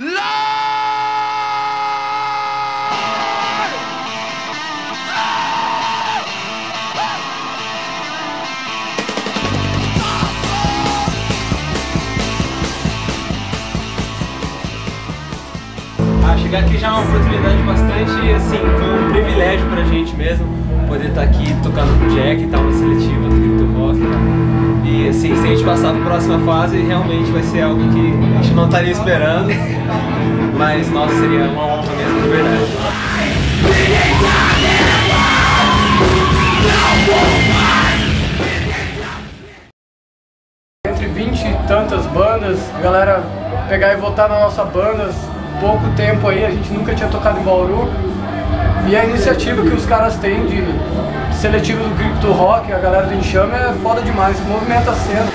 Ah, chegar aqui já é uma oportunidade bastante, assim, foi um privilégio pra gente mesmo poder estar aqui tocando com o Jack e tal, uma seletiva do Grito Rock. Tá? E assim, se a gente passar pra próxima fase, realmente vai ser algo que a gente não estaria esperando. Mas, nossa, seria uma honra mesmo, de verdade. entre 20 e tantas bandas, a galera pegar e votar na nossa banda, pouco tempo aí, a gente nunca tinha tocado em Bauru. E a iniciativa que os caras têm de seletivo do Crypto Rock, a galera do Enxame é foda demais, movimenta a cena.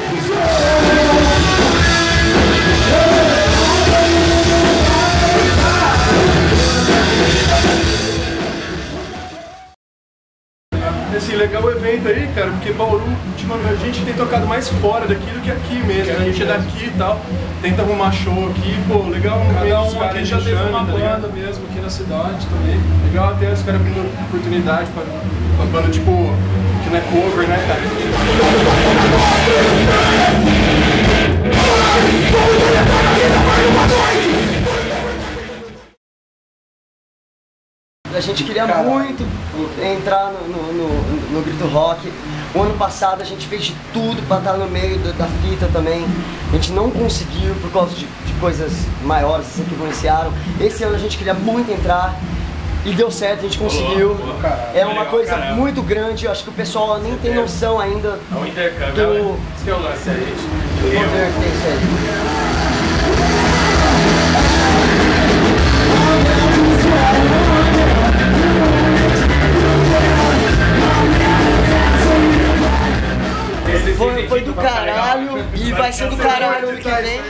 Assim, legal o evento aí, cara, porque Bauru, ultimamente, a gente tem tocado mais fora daqui do que aqui mesmo. A gente é daqui e tal, tenta arrumar show aqui, pô, legal um Cada os um aqui já teve uma tá banda mesmo aqui na cidade também. Legal até os caras abrindo oportunidade pra, pra banda, tipo, que não é cover, né, cara? A gente queria muito entrar no, no, no- no Grito Rock. O ano passado a gente fez de tudo para estar no meio da, da fita também. A gente não conseguiu por causa de, de coisas maiores assim, que influenciaram. Esse ano a gente queria muito entrar e deu certo, a gente conseguiu. É uma coisa muito grande, eu acho que o pessoal nem tem noção ainda É um intercâmbio, do Esse que é o lance, a gente. poder que tem isso aí. Foi, do caralho e vai ser do caralho ano que vem.